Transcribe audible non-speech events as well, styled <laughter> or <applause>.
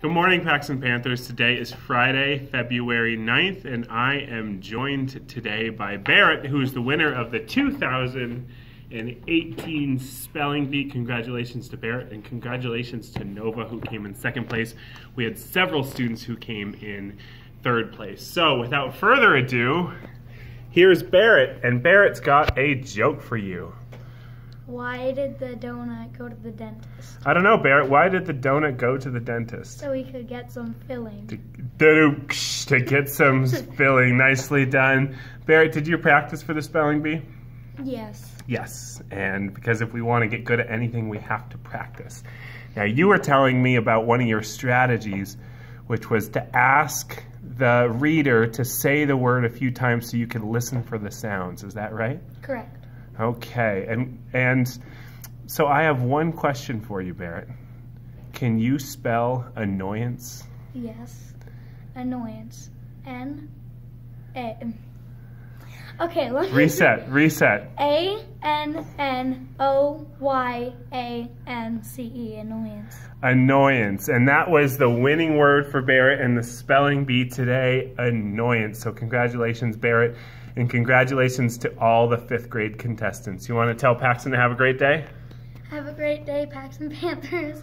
Good morning, Paxton Panthers. Today is Friday, February 9th, and I am joined today by Barrett, who is the winner of the 2018 Spelling Bee. Congratulations to Barrett, and congratulations to Nova, who came in second place. We had several students who came in third place. So, without further ado, here's Barrett, and Barrett's got a joke for you. Why did the donut go to the dentist? I don't know, Barrett. Why did the donut go to the dentist? So he could get some filling. To, to get some <laughs> filling. Nicely done. Barrett, did you practice for the spelling bee? Yes. Yes, and because if we want to get good at anything, we have to practice. Now, you were telling me about one of your strategies, which was to ask the reader to say the word a few times so you could listen for the sounds. Is that right? Correct. Okay, and and so I have one question for you, Barrett. Can you spell annoyance? Yes. Annoyance. N A. Okay, let me Reset, reset. A N N O Y A N C E. Annoyance. Annoyance. And that was the winning word for Barrett in the spelling bee today, annoyance. So congratulations, Barrett. And congratulations to all the fifth grade contestants. You want to tell Paxton to have a great day? Have a great day, Paxton Panthers.